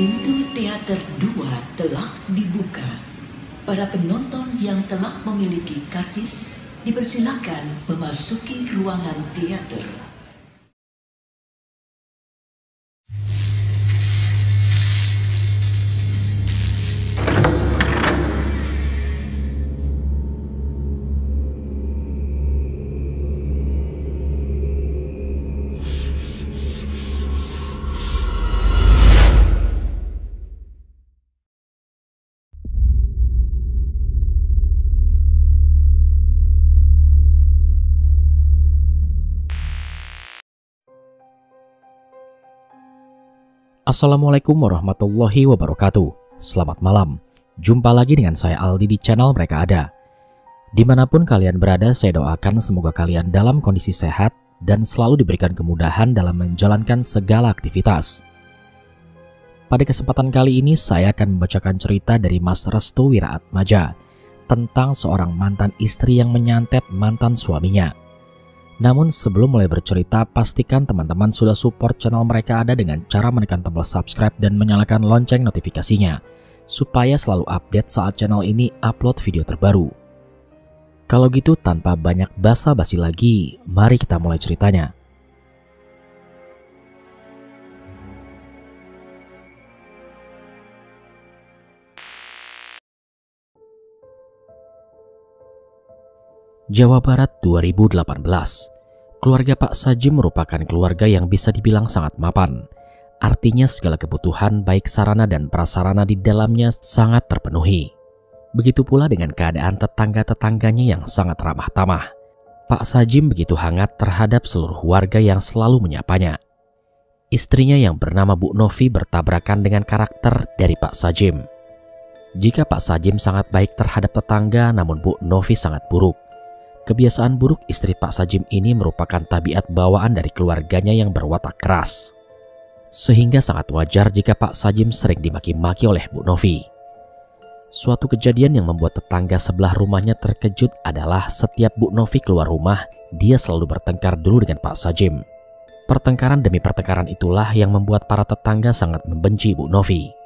Pintu teater 2 telah dibuka. Para penonton yang telah memiliki karcis dipersilakan memasuki ruangan teater. Assalamualaikum warahmatullahi wabarakatuh. Selamat malam. Jumpa lagi dengan saya Aldi di channel Mereka Ada. Di mana pun kalian berada saya doakan semoga kalian dalam kondisi sehat Dan selalu diberikan kemudahan dalam menjalankan segala aktivitas. Pada kesempatan kali ini saya akan membacakan cerita dari Mas Restu Wiraatmaja Tentang seorang mantan istri yang menyantet mantan suaminya namun sebelum mulai bercerita, pastikan teman-teman sudah support channel mereka ada dengan cara menekan tombol subscribe dan menyalakan lonceng notifikasinya, supaya selalu update saat channel ini upload video terbaru. Kalau gitu tanpa banyak basa-basi lagi, mari kita mulai ceritanya. Jawa Barat 2018 Keluarga Pak Sajim merupakan keluarga yang bisa dibilang sangat mapan. Artinya segala kebutuhan baik sarana dan prasarana di dalamnya sangat terpenuhi. Begitu pula dengan keadaan tetangga-tetangganya yang sangat ramah tamah. Pak Sajim begitu hangat terhadap seluruh warga yang selalu menyapanya. Istrinya yang bernama Bu Novi bertabrakan dengan karakter dari Pak Sajim. Jika Pak Sajim sangat baik terhadap tetangga, namun Bu Novi sangat buruk. Kebiasaan buruk istri Pak Sajim ini merupakan tabiat bawaan dari keluarganya yang berwatak keras. Sehingga sangat wajar jika Pak Sajim sering dimaki-maki oleh Bu Novi. Suatu kejadian yang membuat tetangga sebelah rumahnya terkejut adalah setiap Bu Novi keluar rumah, dia selalu bertengkar dulu dengan Pak Sajim. Pertengkaran demi pertengkaran itulah yang membuat para tetangga sangat membenci Bu Novi.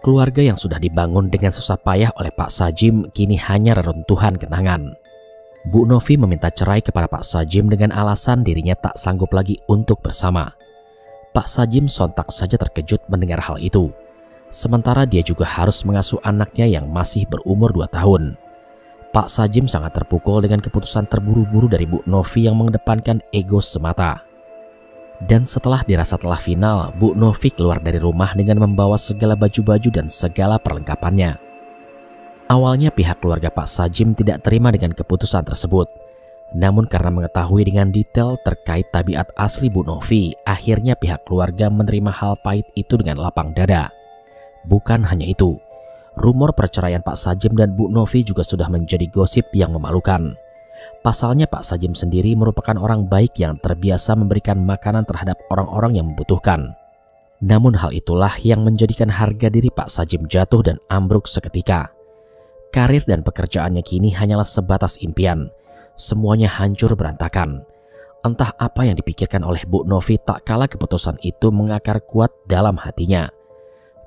Keluarga yang sudah dibangun dengan susah payah oleh Pak Sajim kini hanya reruntuhan kenangan. Bu Novi meminta cerai kepada Pak Sajim dengan alasan dirinya tak sanggup lagi untuk bersama. Pak Sajim sontak saja terkejut mendengar hal itu. Sementara dia juga harus mengasuh anaknya yang masih berumur 2 tahun. Pak Sajim sangat terpukul dengan keputusan terburu-buru dari Bu Novi yang mengedepankan ego semata. Dan setelah dirasa telah final, Bu Novi keluar dari rumah dengan membawa segala baju-baju dan segala perlengkapannya. Awalnya pihak keluarga Pak Sajim tidak terima dengan keputusan tersebut. Namun karena mengetahui dengan detail terkait tabiat asli Bu Novi, akhirnya pihak keluarga menerima hal pahit itu dengan lapang dada. Bukan hanya itu, rumor perceraian Pak Sajim dan Bu Novi juga sudah menjadi gosip yang memalukan. Pasalnya Pak Sajim sendiri merupakan orang baik yang terbiasa memberikan makanan terhadap orang-orang yang membutuhkan. Namun hal itulah yang menjadikan harga diri Pak Sajim jatuh dan ambruk seketika. Karir dan pekerjaannya kini hanyalah sebatas impian. Semuanya hancur berantakan. Entah apa yang dipikirkan oleh Bu Novi tak kala keputusan itu mengakar kuat dalam hatinya.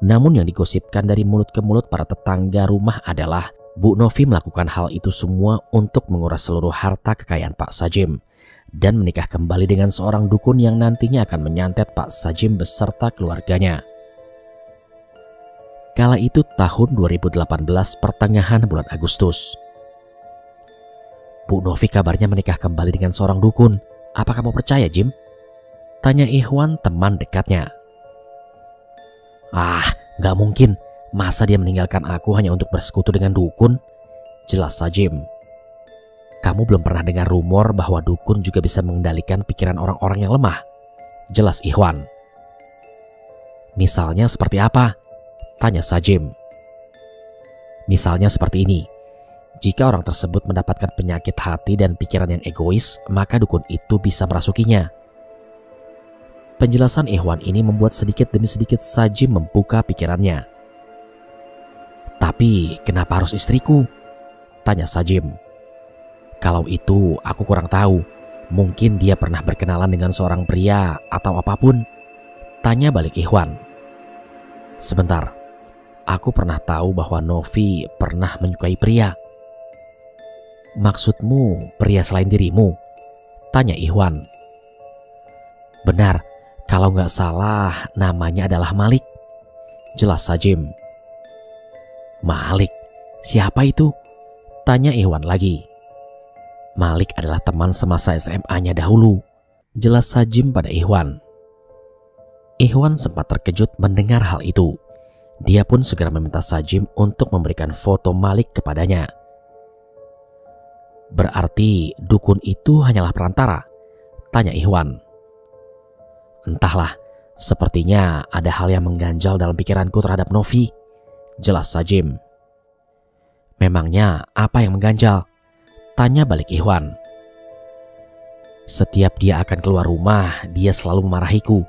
Namun yang digosipkan dari mulut ke mulut para tetangga rumah adalah Bu Novi melakukan hal itu semua untuk menguras seluruh harta kekayaan Pak Sajim dan menikah kembali dengan seorang dukun yang nantinya akan menyantet Pak Sajim beserta keluarganya. Kala itu tahun 2018 pertengahan bulan Agustus. Bu Novi kabarnya menikah kembali dengan seorang dukun. Apa kamu percaya, Jim? Tanya Ikhwan teman dekatnya. Ah, gak mungkin. Masa dia meninggalkan aku hanya untuk bersekutu dengan dukun? Jelas saja, Jim. Kamu belum pernah dengar rumor bahwa dukun juga bisa mengendalikan pikiran orang-orang yang lemah. Jelas Ikhwan. Misalnya seperti apa? Tanya Sajim. Misalnya seperti ini. Jika orang tersebut mendapatkan penyakit hati dan pikiran yang egois, maka dukun itu bisa merasukinya. Penjelasan Ikhwan ini membuat sedikit demi sedikit Sajim membuka pikirannya. Tapi kenapa harus istriku? Tanya Sajim. Kalau itu aku kurang tahu. Mungkin dia pernah berkenalan dengan seorang pria atau apa pun. Tanya balik Ikhwan. Sebentar, aku pernah tahu bahwa Novi pernah menyukai pria. Maksudmu pria selain dirimu? Tanya Ikhwan. Benar, kalau nggak salah namanya adalah Malik. Jelas Sajim. Malik, siapa itu? Tanya Ikhwan lagi. Malik adalah teman semasa SMA-nya dahulu. Jelas Sajim pada Ikhwan. Ikhwan sempat terkejut mendengar hal itu. Dia pun segera meminta Sajim untuk memberikan foto Malik kepadanya. Berarti dukun itu hanyalah perantara? Tanya Ikhwan. Entahlah, sepertinya ada hal yang mengganjal dalam pikiranku terhadap Novi. Jelas Sajim. Memangnya apa yang mengganjal? Tanya balik Ikhwan. Setiap dia akan keluar rumah, dia selalu memarahiku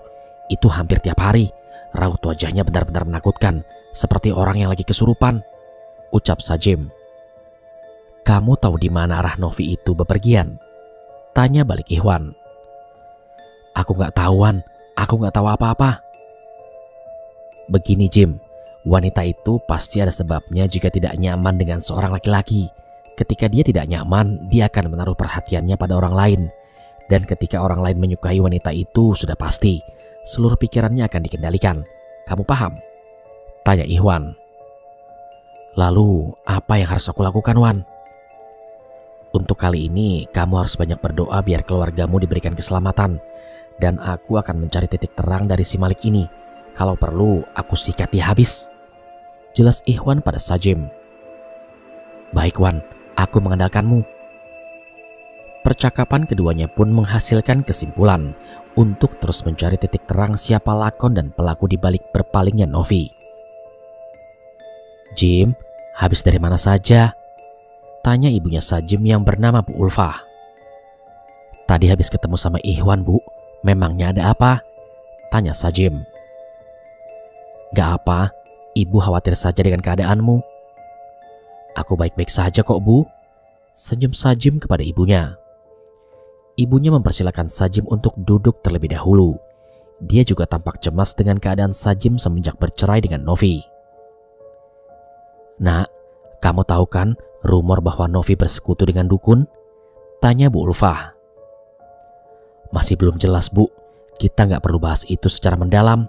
itu hampir tiap hari. Raut wajahnya benar-benar menakutkan, seperti orang yang lagi kesurupan. Ucap Sajim. Kamu tahu di mana arah Novi itu bepergian? Tanya balik Ikhwan. Aku nggak tahuan, aku nggak tahu apa-apa. Begini Jim, wanita itu pasti ada sebabnya jika tidak nyaman dengan seorang laki-laki. Ketika dia tidak nyaman, dia akan menaruh perhatiannya pada orang lain. Dan ketika orang lain menyukai wanita itu sudah pasti, seluruh pikirannya akan dikendalikan. Kamu paham? Tanya Ikhwan. Lalu, apa yang harus aku lakukan, Wan? Untuk kali ini, kamu harus banyak berdoa biar keluargamu diberikan keselamatan. Dan aku akan mencari titik terang dari si Malik ini. Kalau perlu, aku sikat dia habis. Jelas Ikhwan pada Sajim. Baik Wan, aku mengandalkanmu. Percakapan keduanya pun menghasilkan kesimpulan untuk terus mencari titik terang siapa lakon dan pelaku di balik berpalingnya Novi. Jim, habis dari mana saja? Tanya ibunya Sajim yang bernama Bu Ulfa. Tadi habis ketemu sama Ikhwan, Bu. Memangnya ada apa? Tanya Sajim. Gak apa, ibu khawatir saja dengan keadaanmu. Aku baik-baik saja kok, Bu. Senyum Sajim kepada ibunya. Ibunya mempersilahkan Sajim untuk duduk terlebih dahulu. Dia juga tampak cemas dengan keadaan Sajim semenjak bercerai dengan Novi. Nak, kamu tahu kan rumor bahwa Novi bersekutu dengan dukun? Tanya Bu Ulfah. Masih belum jelas bu, kita nggak perlu bahas itu secara mendalam.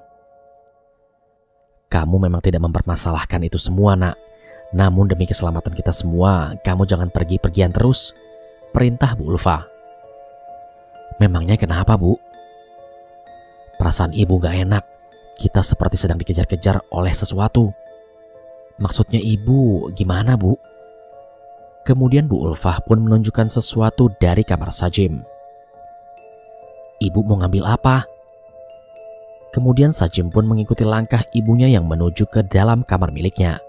Kamu memang tidak mempermasalahkan itu semua nak. Namun demi keselamatan kita semua, kamu jangan pergi-pergian terus. Perintah Bu Ulfa. Memangnya kenapa bu? Perasaan ibu gak enak. Kita seperti sedang dikejar-kejar oleh sesuatu. Maksudnya ibu gimana bu? Kemudian Bu Ulfah pun menunjukkan sesuatu dari kamar Sajim. Ibu mau ngambil apa? Kemudian Sajim pun mengikuti langkah ibunya yang menuju ke dalam kamar miliknya.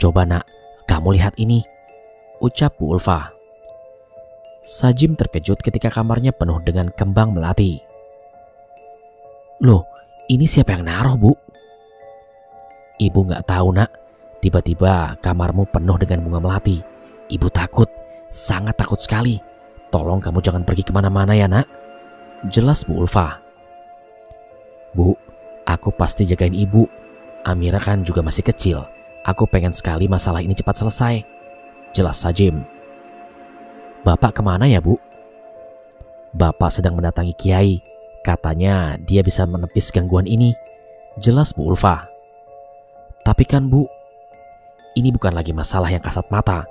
Coba nak, kamu lihat ini, ucap Bu Ulfah. Sajim terkejut ketika kamarnya penuh dengan kembang melati. Loh, ini siapa yang naruh, Bu? Ibu nggak tahu, nak. Tiba-tiba kamarmu penuh dengan bunga melati. Ibu takut, sangat takut sekali. Tolong kamu jangan pergi ke mana-mana ya, nak. Jelas Bu Ulfa. Bu, aku pasti jagain ibu. Amira kan juga masih kecil. Aku pengen sekali masalah ini cepat selesai. Jelas Sajim. Bapak ke mana ya bu? Bapak sedang mendatangi Kiai. Katanya dia bisa menepis gangguan ini. Jelas Bu Ulfa. Tapi kan bu, ini bukan lagi masalah yang kasat mata.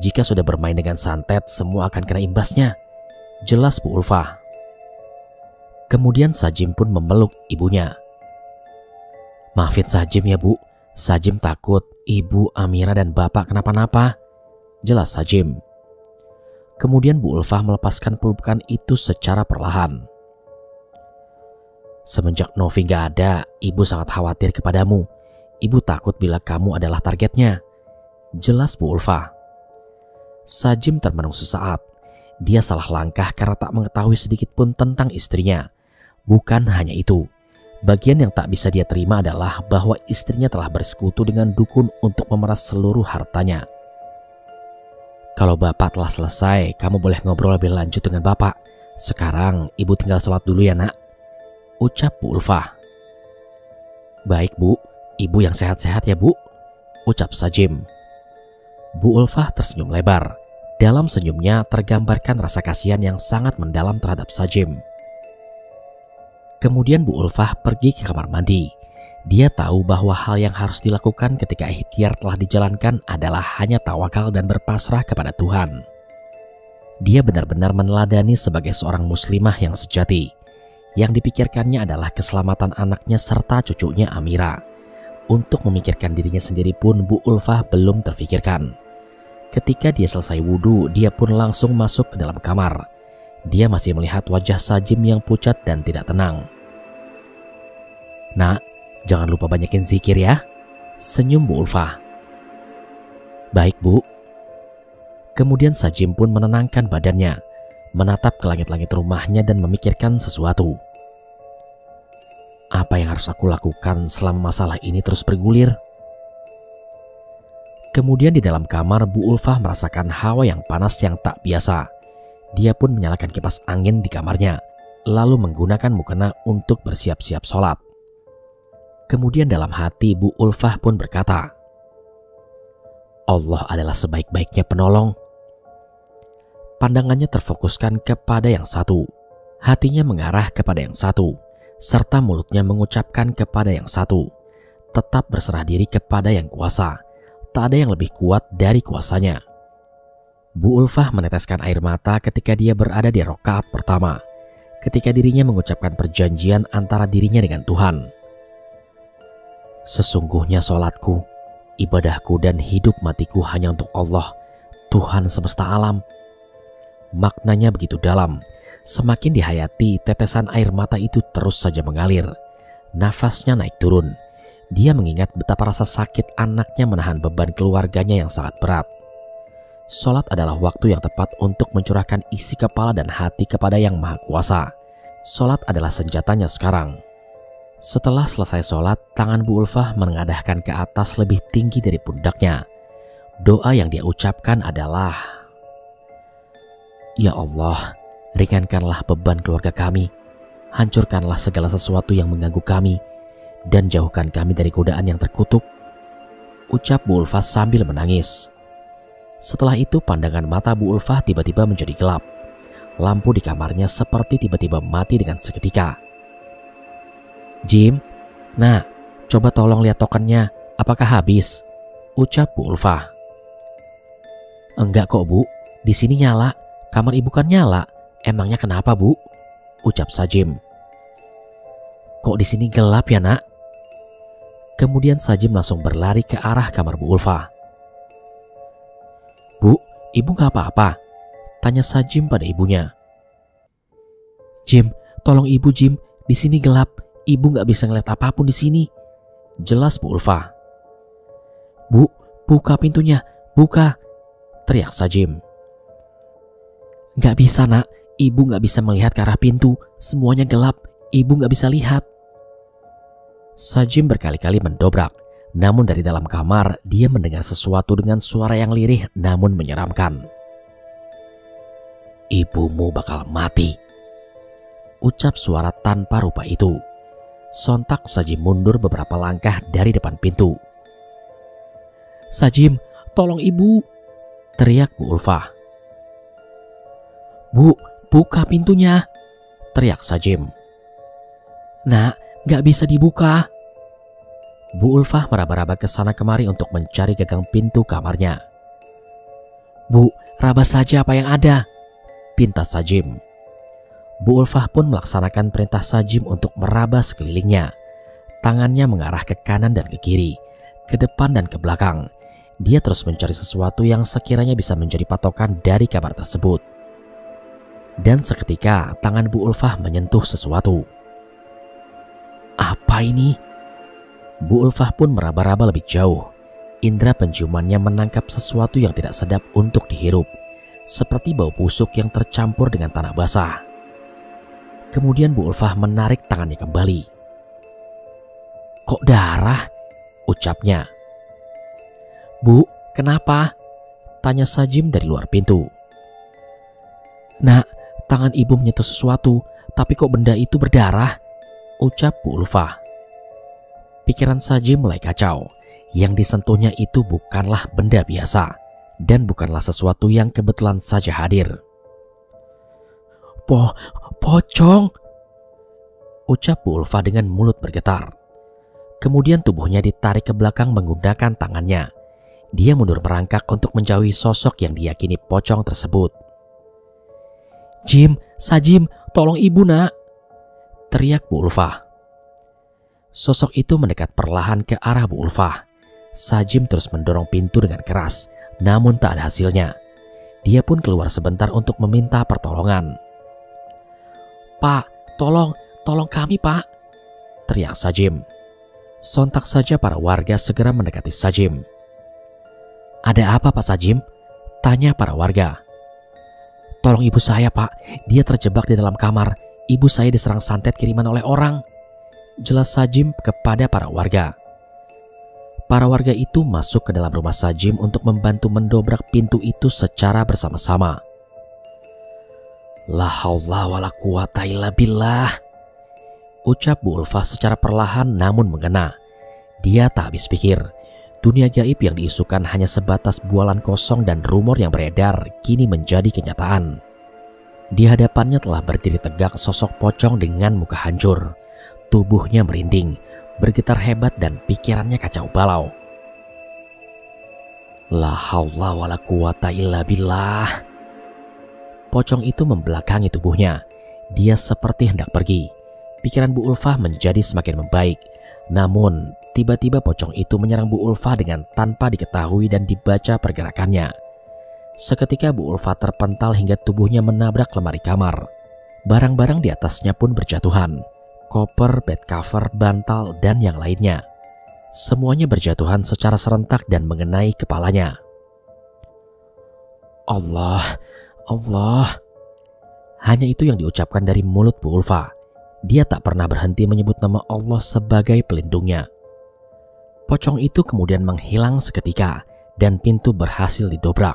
Jika sudah bermain dengan santet, semua akan kena imbasnya. Jelas Bu Ulfa. Kemudian Sajim pun memeluk ibunya. Maafin Sajim ya bu, Sajim takut ibu, Amira dan bapak kenapa-napa. Jelas Sajim. Kemudian Bu Ulfah melepaskan pelukan itu secara perlahan. Semenjak Novi gak ada, ibu sangat khawatir kepadamu. Ibu takut bila kamu adalah targetnya. Jelas Bu Ulfah. Sajim termenung sesaat. Dia salah langkah karena tak mengetahui sedikit pun tentang istrinya. Bukan hanya itu. Bagian yang tak bisa dia terima adalah bahwa istrinya telah bersekutu dengan dukun untuk memeras seluruh hartanya. Kalau bapak telah selesai, kamu boleh ngobrol lebih lanjut dengan bapak. Sekarang ibu tinggal sholat dulu ya nak. Ucap Bu Ulfa. Baik bu, ibu yang sehat-sehat ya bu, ucap Sajim. Bu Ulfah tersenyum lebar. Dalam senyumnya tergambarkan rasa kasihan yang sangat mendalam terhadap Sajim. Kemudian Bu Ulfah pergi ke kamar mandi. Dia tahu bahwa hal yang harus dilakukan ketika ikhtiar telah dijalankan adalah hanya tawakal dan berpasrah kepada Tuhan. Dia benar-benar meneladani sebagai seorang muslimah yang sejati. Yang dipikirkannya adalah keselamatan anaknya serta cucunya Amira. Untuk memikirkan dirinya sendiri pun Bu Ulfah belum terfikirkan. Ketika dia selesai wudhu, dia pun langsung masuk ke dalam kamar. Dia masih melihat wajah Sajim yang pucat dan tidak tenang. Nak, jangan lupa banyakin zikir ya. Senyum Bu Ulfa. Baik Bu. Kemudian Sajim pun menenangkan badannya, menatap ke langit-langit rumahnya dan memikirkan sesuatu. Apa yang harus aku lakukan selama masalah ini terus bergulir? Kemudian di dalam kamar Bu Ulfah merasakan hawa yang panas yang tak biasa. Dia pun menyalakan kipas angin di kamarnya, lalu menggunakan mukena untuk bersiap-siap sholat. Kemudian dalam hati Bu Ulfah pun berkata, Allah adalah sebaik-baiknya penolong. Pandangannya terfokuskan kepada yang satu, hatinya mengarah kepada yang satu, serta mulutnya mengucapkan kepada yang satu, tetap berserah diri kepada yang kuasa, tak ada yang lebih kuat dari kuasanya. Bu Ulfah meneteskan air mata ketika dia berada di rokaat pertama, ketika dirinya mengucapkan perjanjian antara dirinya dengan Tuhan. Sesungguhnya sholatku, ibadahku dan hidup matiku hanya untuk Allah, Tuhan semesta alam. Maknanya begitu dalam, semakin dihayati tetesan air mata itu terus saja mengalir. Nafasnya naik turun, dia mengingat betapa rasa sakit anaknya menahan beban keluarganya yang sangat berat. Sholat adalah waktu yang tepat untuk mencurahkan isi kepala dan hati kepada Yang Maha Kuasa. Sholat adalah senjatanya sekarang. Setelah selesai sholat, tangan Bu Ulfah menengadahkan ke atas lebih tinggi dari pundaknya. Doa yang dia ucapkan adalah, Ya Allah, ringankanlah beban keluarga kami, hancurkanlah segala sesuatu yang mengganggu kami, dan jauhkan kami dari godaan yang terkutuk. Ucap Bu Ulfah sambil menangis. Setelah itu pandangan mata Bu Ulfah tiba-tiba menjadi gelap. Lampu di kamarnya seperti tiba-tiba mati dengan seketika. Jim, nah, coba tolong lihat tokennya, apakah habis? Ucap Bu Ulfah. Enggak kok bu, di sini nyala, kamar ibu kan nyala. Emangnya kenapa bu? Ucap Sajim. Kok di sini gelap ya nak? Kemudian Sajim langsung berlari ke arah kamar Bu Ulfa. Bu, ibu gak apa-apa? Tanya Sajim pada ibunya. Jim, tolong ibu Jim, di sini gelap. Ibu gak bisa ngeliat apa pun di sini. Jelas Bu Ulfa. Bu, buka pintunya, buka. Teriak Sajim. Gak bisa nak, ibu gak bisa melihat ke arah pintu. Semuanya gelap, ibu gak bisa lihat. Sajim berkali-kali mendobrak, namun dari dalam kamar dia mendengar sesuatu dengan suara yang lirih namun menyeramkan. Ibumu bakal mati. Ucap suara tanpa rupa itu. Sontak Sajim mundur beberapa langkah dari depan pintu. Sajim, tolong ibu! Teriak Bu Ulfah. Bu, buka pintunya! Teriak Sajim. Nak, Gak bisa dibuka. Bu Ulfah meraba-raba ke sana kemari untuk mencari gagang pintu kamarnya. Bu, raba saja apa yang ada. Pinta Sajim. Bu Ulfah pun melaksanakan perintah Sajim untuk meraba sekelilingnya. Tangannya mengarah ke kanan dan ke kiri, ke depan dan ke belakang. Dia terus mencari sesuatu yang sekiranya bisa menjadi patokan dari kamar tersebut. Dan seketika tangan Bu Ulfah menyentuh sesuatu. Apa ini? Bu Ulfah pun meraba-raba lebih jauh. Indra penciumannya menangkap sesuatu yang tidak sedap untuk dihirup, seperti bau busuk yang tercampur dengan tanah basah. Kemudian Bu Ulfah menarik tangannya kembali. Kok darah? Ucapnya. Bu, kenapa? Tanya Sajim dari luar pintu. Nak, tangan ibu menyentuh sesuatu, tapi kok benda itu berdarah? ucap Bu Ulfa. Pikiran Sajim mulai kacau. Yang disentuhnya itu bukanlah benda biasa dan bukanlah sesuatu yang kebetulan saja hadir. Po, pocong! Ucap Bu Ulfa dengan mulut bergetar. Kemudian tubuhnya ditarik ke belakang menggunakan tangannya. Dia mundur merangkak untuk menjauhi sosok yang diyakini pocong tersebut. Jim, Sajim, tolong ibu nak. Teriak Bu Ulfa. Sosok itu mendekat perlahan ke arah Bu Ulfa. Sajim terus mendorong pintu dengan keras, namun tak ada hasilnya. Dia pun keluar sebentar untuk meminta pertolongan. Pak, tolong, tolong kami pak. Teriak Sajim. Sontak saja para warga segera mendekati Sajim. Ada apa Pak Sajim? Tanya para warga. Tolong ibu saya pak, dia terjebak di dalam kamar. Ibu saya diserang santet kiriman oleh orang. Jelas Sajim kepada para warga. Para warga itu masuk ke dalam rumah Sajim untuk membantu mendobrak pintu itu secara bersama-sama. La haula wa quwata illa billah. Ucap Bu Ulfa secara perlahan namun mengena. Dia tak habis pikir. Dunia gaib yang diisukan hanya sebatas bualan kosong dan rumor yang beredar kini menjadi kenyataan. Di hadapannya telah berdiri tegak sosok pocong dengan muka hancur. Tubuhnya merinding, bergetar hebat dan pikirannya kacau balau. La haula wa quwata illa billah. Pocong itu membelakangi tubuhnya. Dia seperti hendak pergi. Pikiran Bu Ulfah menjadi semakin membaik. Namun, tiba-tiba pocong itu menyerang Bu Ulfah dengan tanpa diketahui dan dibaca pergerakannya. Seketika Bu Ulfah terpental hingga tubuhnya menabrak lemari kamar. Barang-barang di atasnya pun berjatuhan koper, bed cover, bantal, dan yang lainnya. Semuanya berjatuhan secara serentak dan mengenai kepalanya. Allah, Allah. Hanya itu yang diucapkan dari mulut Bu Ulfa. Dia tak pernah berhenti menyebut nama Allah sebagai pelindungnya. Pocong itu kemudian menghilang seketika dan pintu berhasil didobrak.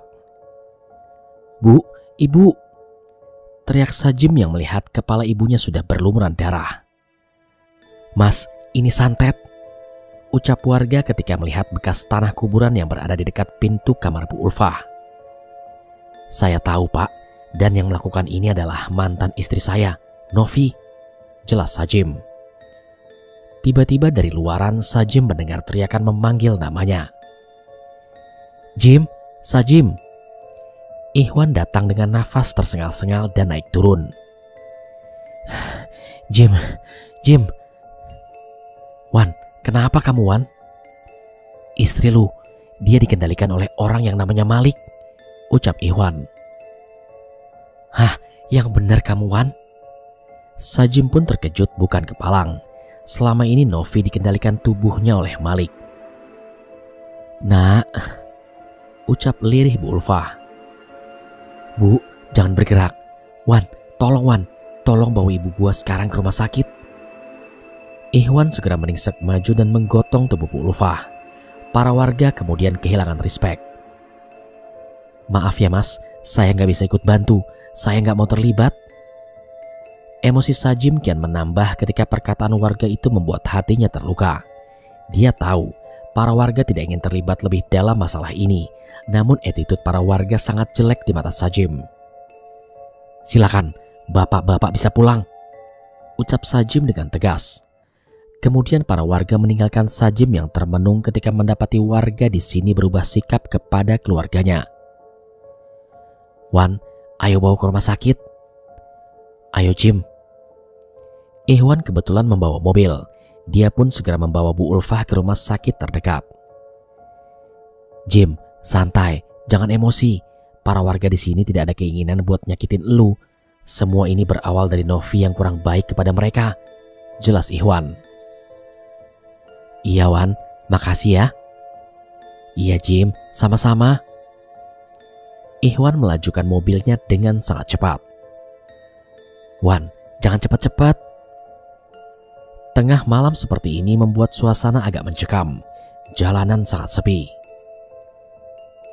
Bu, ibu, teriak Sajim yang melihat kepala ibunya sudah berlumuran darah. Mas, ini santet. Ucap warga ketika melihat bekas tanah kuburan yang berada di dekat pintu kamar Bu Ulfah. Saya tahu pak, dan yang melakukan ini adalah mantan istri saya, Novi. Jelas Sajim. Tiba-tiba dari luaran Sajim mendengar teriakan memanggil namanya. Jim, Sajim. Ikhwan datang dengan nafas tersengal-sengal dan naik turun. Jim, Jim, Wan, kenapa kamu Wan? Istri lu, dia dikendalikan oleh orang yang namanya Malik. Ucap Iwan. Hah, yang benar kamu Wan? Sajim pun terkejut bukan kepalang. Selama ini Novi dikendalikan tubuhnya oleh Malik. Nak, ucap lirih Bu Ulfah. Bu, jangan bergerak. Wan, tolong Wan, tolong bawa ibu gua sekarang ke rumah sakit. Ikhwan segera meningsek maju dan menggotong tubuh Bu Ulfah. Para warga kemudian kehilangan respect. Maaf ya mas, saya nggak bisa ikut bantu. Saya nggak mau terlibat. Emosi Sajim kian menambah ketika perkataan warga itu membuat hatinya terluka. Dia tahu para warga tidak ingin terlibat lebih dalam masalah ini. Namun attitude para warga sangat jelek di mata Sajim. Silakan, bapak-bapak bisa pulang. Ucap Sajim dengan tegas. Kemudian para warga meninggalkan Sajim yang termenung ketika mendapati warga di sini berubah sikap kepada keluarganya. Wan, ayo bawa ke rumah sakit. Ayo Jim. Ikhwan kebetulan membawa mobil. Dia pun segera membawa Bu Ulfah ke rumah sakit terdekat. Jim, santai, jangan emosi. Para warga di sini tidak ada keinginan buat nyakitin lu. Semua ini berawal dari Novi yang kurang baik kepada mereka. Jelas Ikhwan. Iya Wan, makasih ya. Iya Jim, sama-sama. Ikhwan melajukan mobilnya dengan sangat cepat. Wan, jangan cepat-cepat. Tengah malam seperti ini membuat suasana agak mencekam. Jalanan sangat sepi.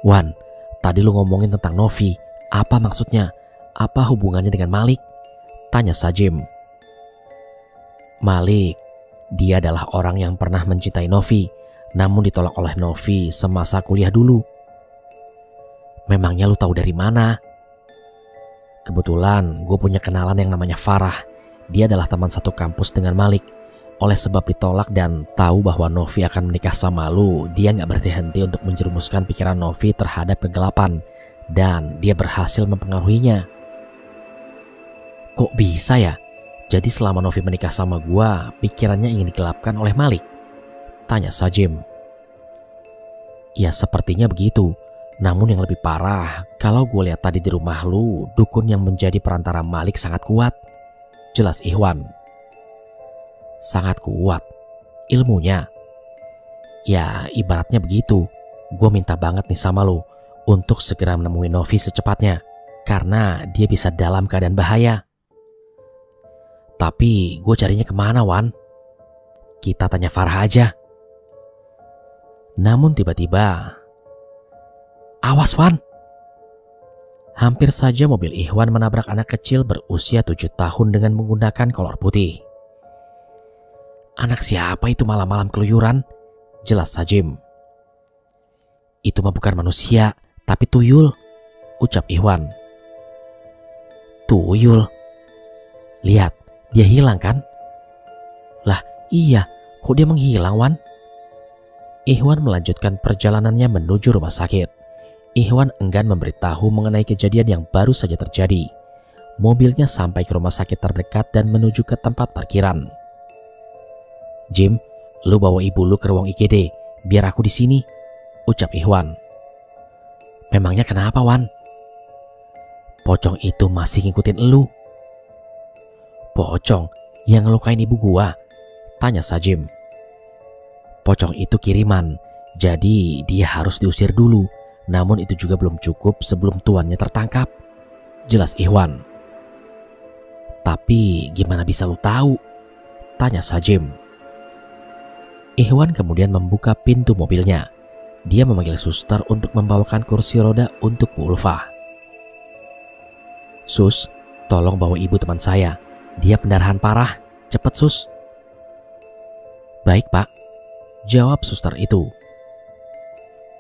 Wan, tadi lu ngomongin tentang Novi. Apa maksudnya? Apa hubungannya dengan Malik? Tanya Sajim. Malik, Dia adalah orang yang pernah mencintai Novi, namun ditolak oleh Novi semasa kuliah dulu. Memangnya lu tahu dari mana? Kebetulan gue punya kenalan yang namanya Farah. Dia adalah teman satu kampus dengan Malik. Oleh sebab ditolak dan tahu bahwa Novi akan menikah sama lu, dia nggak berhenti untuk menjerumuskan pikiran Novi terhadap kegelapan. Dan dia berhasil mempengaruhinya. Kok bisa ya? Jadi selama Novi menikah sama gua, pikirannya ingin digelapkan oleh Malik? Tanya Sajim. Ya sepertinya begitu. Namun yang lebih parah, kalau gue lihat tadi di rumah lu, dukun yang menjadi perantara Malik sangat kuat. Jelas Ikhwan. Sangat kuat. Ilmunya. Ya ibaratnya begitu. Gue minta banget nih sama lu untuk segera menemui Novi secepatnya. Karena dia bisa dalam keadaan bahaya. Tapi gue carinya ke mana Wan? Kita tanya Farah aja. Namun tiba-tiba Awas Wan! Hampir saja mobil Ikhwan menabrak anak kecil berusia tujuh tahun dengan menggunakan kolor putih. Anak siapa itu malam-malam keluyuran? Jelas Sajim. Itu mah bukan manusia, tapi tuyul, ucap Ikhwan. Tuyul? Lihat, dia hilang kan? Lah iya, kok dia menghilang Wan? Ikhwan melanjutkan perjalanannya menuju rumah sakit. Ikhwan enggan memberitahu mengenai kejadian yang baru saja terjadi. Mobilnya sampai ke rumah sakit terdekat dan menuju ke tempat parkiran. Jim, lu bawa ibu lu ke ruang IGD, biar aku di sini, ucap Ikhwan. Memangnya kenapa, Wan? Pocong itu masih ngikutin lu. Pocong yang ngelukain ibu gua? Tanya Sajim. Pocong itu kiriman, jadi dia harus diusir dulu namun itu juga belum cukup sebelum tuannya tertangkap. Jelas Ikhwan. Tapi gimana bisa lu tahu? Tanya Sajim. Ikhwan kemudian membuka pintu mobilnya. Dia memanggil suster untuk membawakan kursi roda untuk Bu Ulfa. Sus, tolong bawa ibu teman saya. Dia pendarahan parah. Cepat, Sus. Baik, Pak. Jawab suster itu.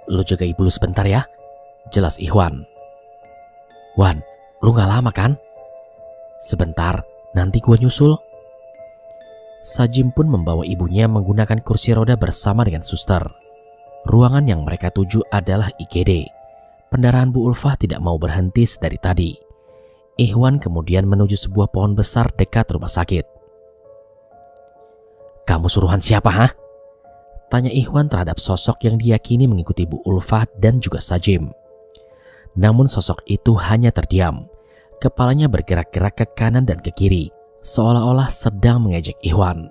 Lu jaga ibu lu sebentar ya. Jelas Ikhwan. Wan, lu gak lama kan? Sebentar, nanti gua nyusul. Sajim pun membawa ibunya menggunakan kursi roda bersama dengan suster. Ruangan yang mereka tuju adalah IGD. Pendarahan Bu Ulfah tidak mau berhenti dari tadi. Ikhwan kemudian menuju sebuah pohon besar dekat rumah sakit. Kamu suruhan siapa, ha? Tanya Ikhwan terhadap sosok yang diyakini mengikuti Bu Ulfah dan juga Sajim. Namun sosok itu hanya terdiam. Kepalanya bergerak-gerak ke kanan dan ke kiri, seolah-olah sedang mengejek Ikhwan.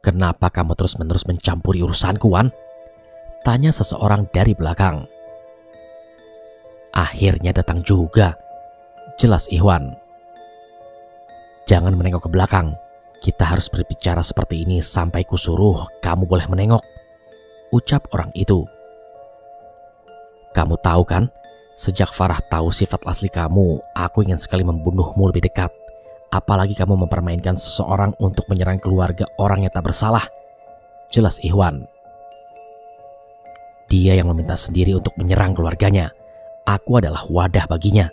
Kenapa kamu terus-menerus mencampuri urusanku, Wan? Tanya seseorang dari belakang. Akhirnya datang juga. Jelas Ikhwan. Jangan menengok ke belakang, kita harus berbicara seperti ini sampai kusuruh kamu boleh menengok. Ucap orang itu. Kamu tahu kan, sejak Farah tahu sifat asli kamu, aku ingin sekali membunuhmu lebih dekat. Apalagi kamu mempermainkan seseorang untuk menyerang keluarga orang yang tak bersalah. Jelas Ikhwan. Dia yang meminta sendiri untuk menyerang keluarganya. Aku adalah wadah baginya.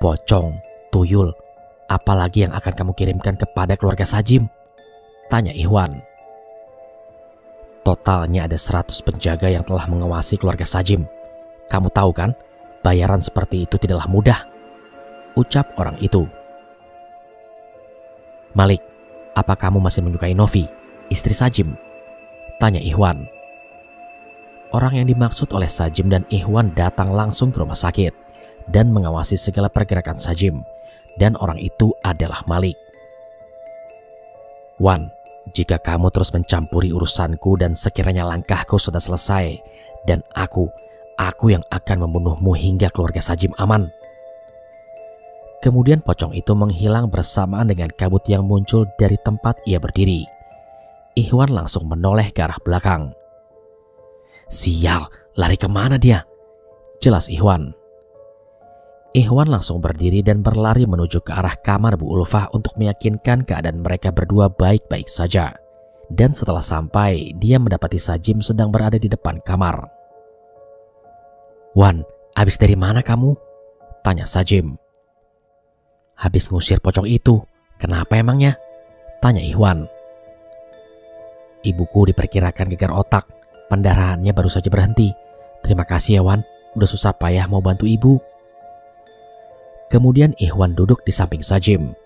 Pocong, tuyul, Apalagi yang akan kamu kirimkan kepada keluarga Sajim? Tanya Ikhwan. Totalnya ada 100 penjaga yang telah mengawasi keluarga Sajim. Kamu tahu kan, bayaran seperti itu tidaklah mudah. Ucap orang itu. Malik, apa kamu masih menyukai Novi, istri Sajim? Tanya Ikhwan. Orang yang dimaksud oleh Sajim dan Ikhwan datang langsung ke rumah sakit dan mengawasi segala pergerakan Sajim dan orang itu adalah Malik. Wan, jika kamu terus mencampuri urusanku dan sekiranya langkahku sudah selesai, dan aku, aku yang akan membunuhmu hingga keluarga Sajim aman. Kemudian pocong itu menghilang bersamaan dengan kabut yang muncul dari tempat ia berdiri. Ikhwan langsung menoleh ke arah belakang. Sial, lari ke mana dia? Jelas Ikhwan. Ikhwan langsung berdiri dan berlari menuju ke arah kamar Bu Ulfah untuk meyakinkan keadaan mereka berdua baik-baik saja. Dan setelah sampai, dia mendapati Sajim sedang berada di depan kamar. Wan, habis dari mana kamu? Tanya Sajim. Habis ngusir pocong itu, kenapa emangnya? Tanya Ikhwan. Ibuku diperkirakan gegar otak, pendarahannya baru saja berhenti. Terima kasih ya Wan, udah susah payah mau bantu ibu. Kemudian Ikhwan duduk di samping Sajim.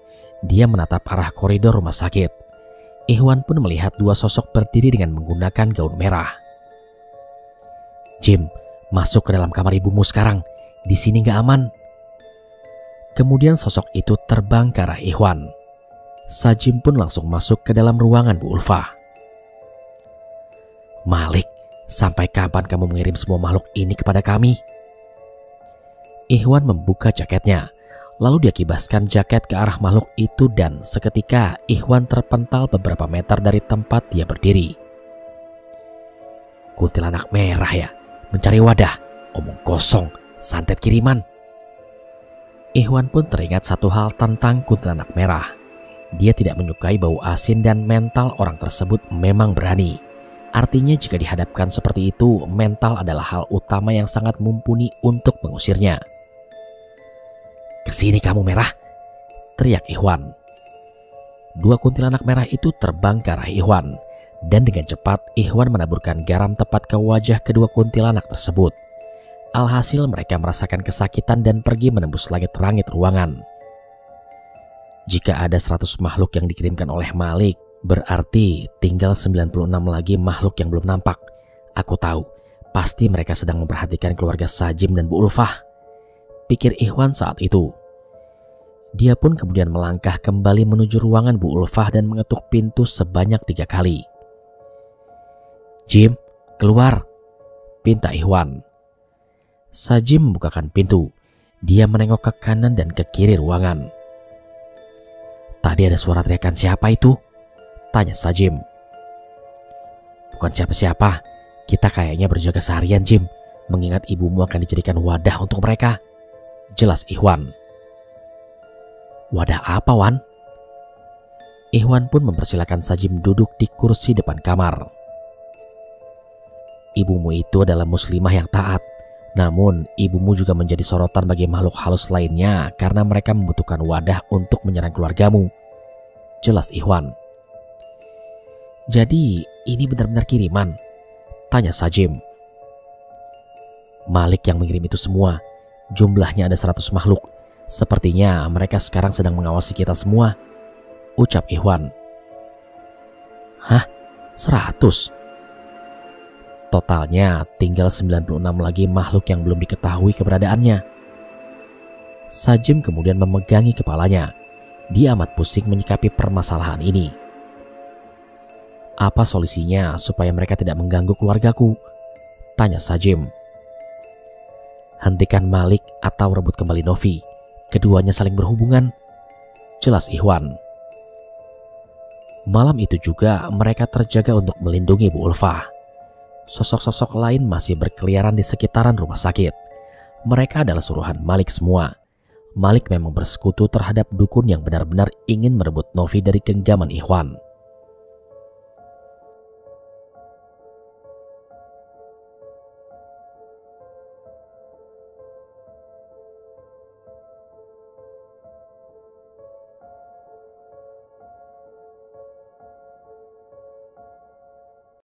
Dia menatap arah koridor rumah sakit. Ikhwan pun melihat dua sosok berdiri dengan menggunakan gaun merah. Jim, masuk ke dalam kamar ibumu sekarang. Di sini gak aman. Kemudian sosok itu terbang ke arah Ikhwan. Sajim pun langsung masuk ke dalam ruangan Bu Ulfa. Malik, sampai kapan kamu mengirim semua makhluk ini kepada kami? Ikhwan membuka jaketnya. Lalu dia kibaskan jaket ke arah makhluk itu dan seketika Ikhwan terpental beberapa meter dari tempat dia berdiri. Kuntilanak merah ya, mencari wadah, omong kosong, santet kiriman. Ikhwan pun teringat satu hal tentang kuntilanak merah. Dia tidak menyukai bau asin dan mental orang tersebut memang berani. Artinya jika dihadapkan seperti itu, mental adalah hal utama yang sangat mumpuni untuk mengusirnya. Ke sini kamu merah, teriak Ikhwan. Dua kuntilanak merah itu terbang ke arah Ikhwan, dan dengan cepat Ikhwan menaburkan garam tepat ke wajah kedua kuntilanak tersebut. Alhasil mereka merasakan kesakitan dan pergi menembus langit-langit ruangan. Jika ada 100 makhluk yang dikirimkan oleh Malik, berarti tinggal 96 lagi makhluk yang belum nampak. Aku tahu, pasti mereka sedang memperhatikan keluarga Sajim dan Bu Ulfah pikir Ikhwan saat itu. Dia pun kemudian melangkah kembali menuju ruangan Bu Ulfah dan mengetuk pintu sebanyak tiga kali. Jim, keluar, pinta Ikhwan. Sajim membukakan pintu. Dia menengok ke kanan dan ke kiri ruangan. Tadi ada suara teriakan siapa itu? Tanya Sajim. Bukan siapa-siapa, kita kayaknya berjaga seharian Jim, mengingat ibumu akan dijadikan wadah untuk mereka jelas Ikhwan. Wadah apa, Wan? Ikhwan pun mempersilahkan Sajim duduk di kursi depan kamar. Ibumu itu adalah muslimah yang taat. Namun, ibumu juga menjadi sorotan bagi makhluk halus lainnya karena mereka membutuhkan wadah untuk menyerang keluargamu. Jelas Ikhwan. Jadi, ini benar-benar kiriman? Tanya Sajim. Malik yang mengirim itu semua. Jumlahnya ada 100 makhluk. Sepertinya mereka sekarang sedang mengawasi kita semua. Ucap Ikhwan. Hah? 100? Totalnya tinggal 96 lagi makhluk yang belum diketahui keberadaannya. Sajim kemudian memegangi kepalanya. Dia amat pusing menyikapi permasalahan ini. Apa solusinya supaya mereka tidak mengganggu keluargaku? Tanya Sajim hentikan Malik atau rebut kembali Novi. Keduanya saling berhubungan. Jelas Ikhwan. Malam itu juga mereka terjaga untuk melindungi Bu Ulfa. Sosok-sosok lain masih berkeliaran di sekitaran rumah sakit. Mereka adalah suruhan Malik semua. Malik memang bersekutu terhadap dukun yang benar-benar ingin merebut Novi dari genggaman Ikhwan.